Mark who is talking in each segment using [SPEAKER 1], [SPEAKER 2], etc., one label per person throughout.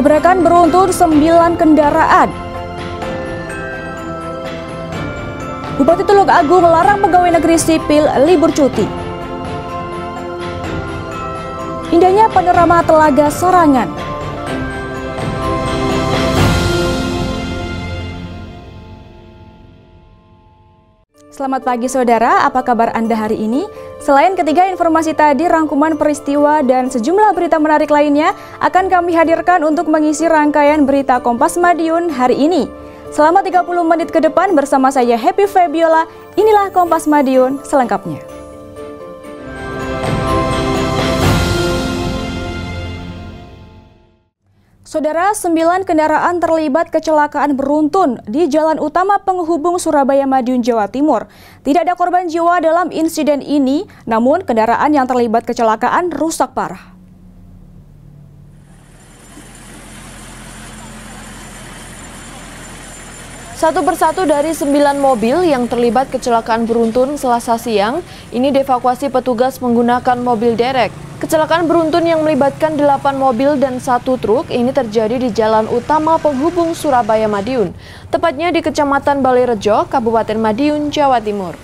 [SPEAKER 1] Tabrakan beruntun 9 kendaraan. Bupati Tulung Agung melarang pegawai negeri sipil libur cuti. Indahnya panorama Telaga Sarangan. Selamat pagi saudara, apa kabar Anda hari ini? Selain ketiga informasi tadi, rangkuman peristiwa dan sejumlah berita menarik lainnya akan kami hadirkan untuk mengisi rangkaian berita Kompas Madiun hari ini. Selama 30 menit ke depan bersama saya Happy Fabiola, inilah Kompas Madiun selengkapnya. Saudara, sembilan kendaraan terlibat kecelakaan beruntun di jalan utama penghubung Surabaya Madiun, Jawa Timur. Tidak ada korban jiwa dalam insiden ini, namun kendaraan yang terlibat kecelakaan rusak parah. Satu persatu dari sembilan mobil yang terlibat kecelakaan beruntun selasa siang, ini dievakuasi petugas menggunakan mobil derek. Kecelakaan beruntun yang melibatkan 8 mobil dan satu truk ini terjadi di jalan utama penghubung Surabaya Madiun, tepatnya di Kecamatan Balerejo, Kabupaten Madiun, Jawa Timur.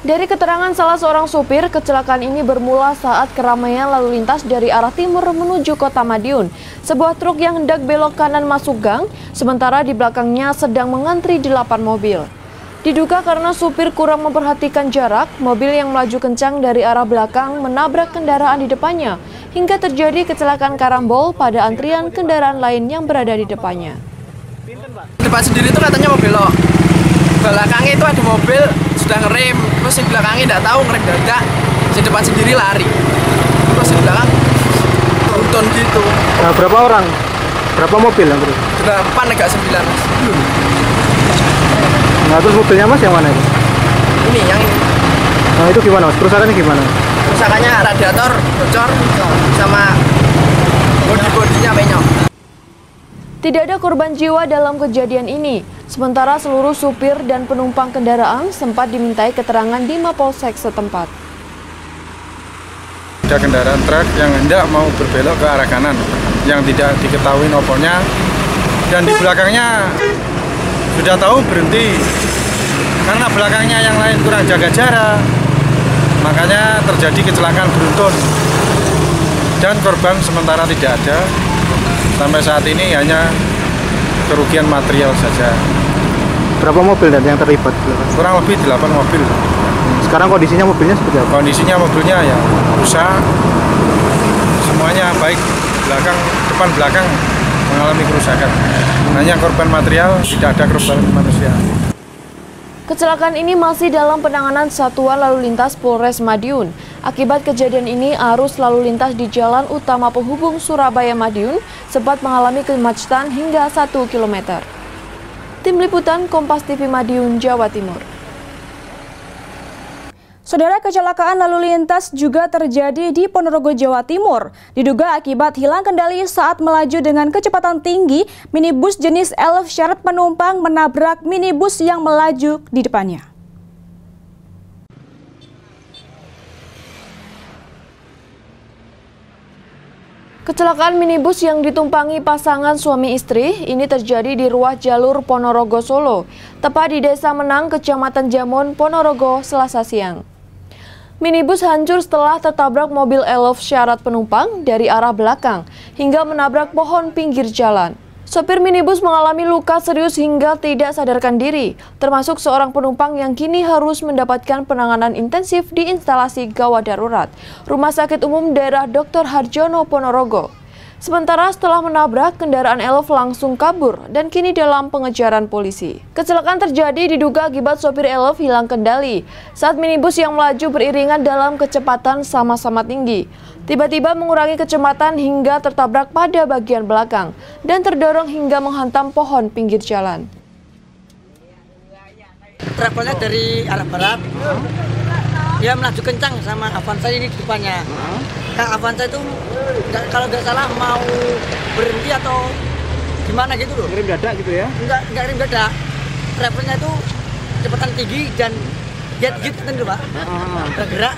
[SPEAKER 1] Dari keterangan salah seorang supir, kecelakaan ini bermula saat keramaian lalu lintas dari arah timur menuju kota Madiun. Sebuah truk yang hendak belok kanan masuk gang, sementara di belakangnya sedang mengantri 8 mobil. Diduga karena supir kurang memperhatikan jarak, mobil yang melaju kencang dari arah belakang menabrak kendaraan di depannya, hingga terjadi kecelakaan karambol pada antrian kendaraan lain yang berada di depannya.
[SPEAKER 2] Depan sendiri itu katanya mau belok. Belakangnya itu ada mobil sudah ngerem, terus di belakangnya tidak tahu ngerem dadak, di depan sendiri lari. Terus di belakang turun gitu.
[SPEAKER 3] Nah, berapa orang? Berapa mobil yang bro?
[SPEAKER 2] Delapan agak sembilan mas.
[SPEAKER 3] Nah, terus mobilnya mas yang mana itu?
[SPEAKER 2] Ini yang ini.
[SPEAKER 3] Nah, itu gimana mas? Kerusakannya gimana?
[SPEAKER 2] Kerusakannya radiator bocor sama bodi-bodinya penyok.
[SPEAKER 1] Tidak ada korban jiwa dalam kejadian ini. Sementara seluruh supir dan penumpang kendaraan sempat dimintai keterangan di Mapolsek setempat.
[SPEAKER 4] Ada kendaraan truk yang hendak mau berbelok ke arah kanan yang tidak diketahui nomornya dan di belakangnya sudah tahu berhenti. Karena belakangnya yang lain kurang jaga jarak. Makanya terjadi kecelakaan beruntun. Dan korban sementara tidak ada. Sampai saat ini hanya kerugian material saja.
[SPEAKER 3] Berapa mobil dan yang terlibat?
[SPEAKER 4] kurang lebih 8 mobil.
[SPEAKER 3] Sekarang kondisinya mobilnya seperti apa?
[SPEAKER 4] kondisinya mobilnya ya rusak. Semuanya baik belakang depan belakang mengalami kerusakan hanya korban material tidak ada korban manusia
[SPEAKER 1] Kecelakaan ini masih dalam penanganan Satuan Lalu Lintas Polres Madiun. Akibat kejadian ini, arus lalu lintas di jalan utama penghubung Surabaya Madiun sempat mengalami kemacetan hingga 1 km. Tim Liputan Kompas TV Madiun, Jawa Timur. Saudara kecelakaan lalu lintas juga terjadi di Ponorogo, Jawa Timur. Diduga akibat hilang kendali saat melaju dengan kecepatan tinggi, minibus jenis Elf syarat penumpang menabrak minibus yang melaju di depannya. Kecelakaan minibus yang ditumpangi pasangan suami istri ini terjadi di ruas jalur Ponorogo Solo, tepat di Desa Menang, Kecamatan Jamon, Ponorogo, Selasa siang. Minibus hancur setelah tertabrak mobil Elf syarat penumpang dari arah belakang hingga menabrak pohon pinggir jalan. Sopir minibus mengalami luka serius hingga tidak sadarkan diri, termasuk seorang penumpang yang kini harus mendapatkan penanganan intensif di instalasi gawat darurat Rumah Sakit Umum Daerah Dr. Harjono Ponorogo. Sementara setelah menabrak, kendaraan Elf langsung kabur dan kini dalam pengejaran polisi. Kecelakaan terjadi diduga akibat sopir Elf hilang kendali saat minibus yang melaju beriringan dalam kecepatan sama-sama tinggi. Tiba-tiba mengurangi kecepatan hingga tertabrak pada bagian belakang dan terdorong hingga menghantam pohon pinggir jalan.
[SPEAKER 5] travelnya dari arah barat dia melaju kencang sama Avanza ini di depannya Kak Avanza itu nggak- kalau nggak salah mau berhenti atau gimana gitu loh
[SPEAKER 3] Ngirim dadak gitu ya?
[SPEAKER 5] nggak nggak rem dadak travelnya itu kecepatan tinggi dan dia tigit kan dulu pak bergerak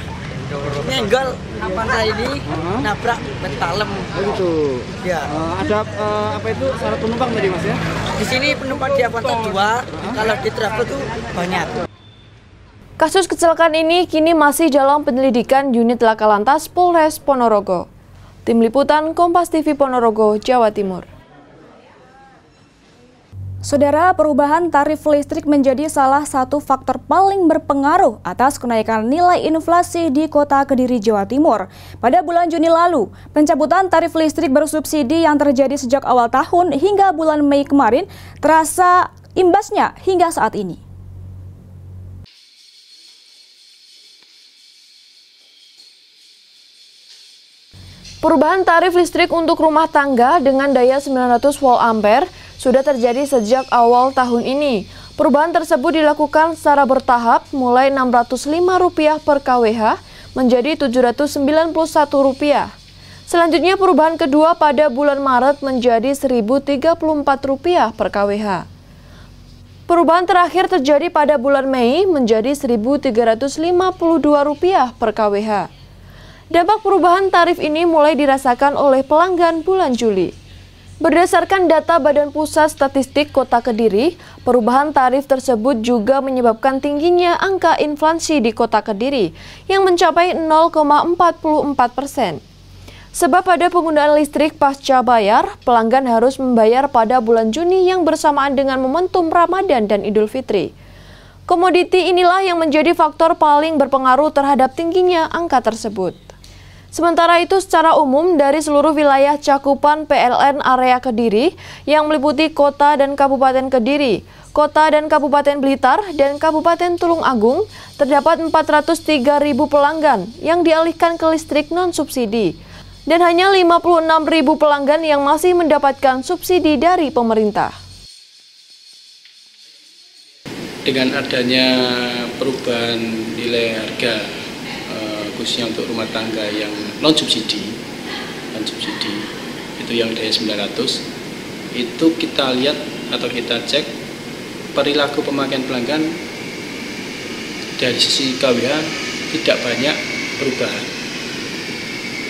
[SPEAKER 5] nyenggol Avanza ini nabrak ban palem.
[SPEAKER 3] Oh gitu.
[SPEAKER 5] Ya.
[SPEAKER 3] Eh, ada eh, apa itu syarat penumpang tadi mas ya?
[SPEAKER 5] Di sini penumpang di Avanza dua, kalau di travel tuh banyak.
[SPEAKER 1] Kasus kecelakaan ini kini masih dalam penyelidikan unit laka lantas Polres Ponorogo. Tim Liputan Kompas TV Ponorogo, Jawa Timur.
[SPEAKER 6] Saudara, perubahan tarif listrik menjadi salah satu faktor paling berpengaruh atas kenaikan nilai inflasi di kota Kediri, Jawa Timur. Pada bulan Juni lalu, pencabutan tarif listrik bersubsidi yang terjadi sejak awal tahun hingga bulan Mei kemarin terasa imbasnya hingga saat ini.
[SPEAKER 1] Perubahan tarif listrik untuk rumah tangga dengan daya 900 volt ampere sudah terjadi sejak awal tahun ini. Perubahan tersebut dilakukan secara bertahap mulai Rp605 per kWh menjadi Rp791. Selanjutnya perubahan kedua pada bulan Maret menjadi Rp1.034 per kWh. Perubahan terakhir terjadi pada bulan Mei menjadi Rp1.352 per kWh. Dampak perubahan tarif ini mulai dirasakan oleh pelanggan bulan Juli. Berdasarkan data Badan Pusat Statistik Kota Kediri, perubahan tarif tersebut juga menyebabkan tingginya angka inflasi di Kota Kediri yang mencapai 0,44 persen. Sebab pada penggunaan listrik pasca bayar, pelanggan harus membayar pada bulan Juni yang bersamaan dengan momentum Ramadan dan Idul Fitri. Komoditi inilah yang menjadi faktor paling berpengaruh terhadap tingginya angka tersebut. Sementara itu secara umum dari seluruh wilayah cakupan PLN area Kediri yang meliputi kota dan kabupaten Kediri, kota dan kabupaten Blitar, dan kabupaten Tulung Agung terdapat 403 ribu pelanggan yang dialihkan ke listrik non-subsidi dan hanya 56 ribu pelanggan yang masih mendapatkan subsidi dari pemerintah.
[SPEAKER 7] Dengan adanya perubahan nilai harga khususnya untuk rumah tangga yang non subsidi non subsidi itu yang dari 900 itu kita lihat atau kita cek perilaku pemakaian pelanggan dari sisi KWH tidak banyak perubahan.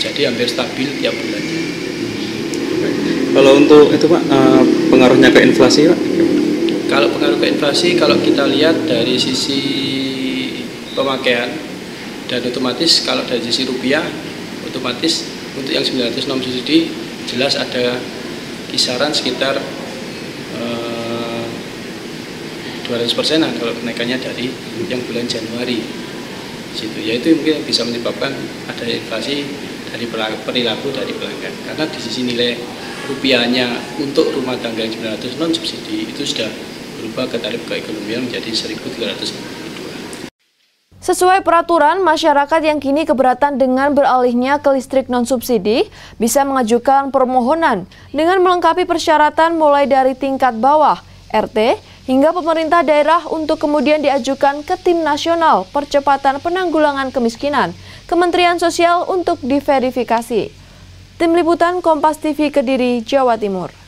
[SPEAKER 7] Jadi hampir stabil tiap bulannya.
[SPEAKER 8] Kalau untuk itu Pak eh, pengaruhnya ke inflasi Pak?
[SPEAKER 7] Kalau pengaruh ke inflasi kalau kita lihat dari sisi pemakaian dan otomatis kalau dari sisi rupiah otomatis untuk yang 906 subsidi jelas ada kisaran sekitar eh, 200 persenan kalau kenaikannya dari yang bulan Januari. Situ. Ya itu mungkin bisa menyebabkan ada inflasi dari perilaku dari pelanggan. Karena di sisi nilai rupiahnya untuk rumah tangga yang 900 non subsidi itu sudah berubah ke tarif keekonomian menjadi 1300
[SPEAKER 1] Sesuai peraturan, masyarakat yang kini keberatan dengan beralihnya ke listrik non-subsidi bisa mengajukan permohonan dengan melengkapi persyaratan mulai dari tingkat bawah, RT, hingga pemerintah daerah untuk kemudian diajukan ke Tim Nasional Percepatan Penanggulangan Kemiskinan, Kementerian Sosial untuk diverifikasi. Tim Liputan Kompas TV Kediri, Jawa Timur.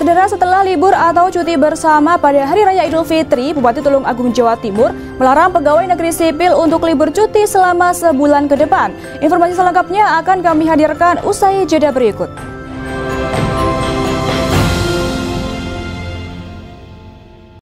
[SPEAKER 6] Saudara setelah libur atau cuti bersama pada Hari Raya Idul Fitri, Bupati Tulung Agung Jawa Timur melarang pegawai negeri sipil untuk libur cuti selama sebulan ke depan. Informasi selengkapnya akan kami hadirkan usai jeda berikut.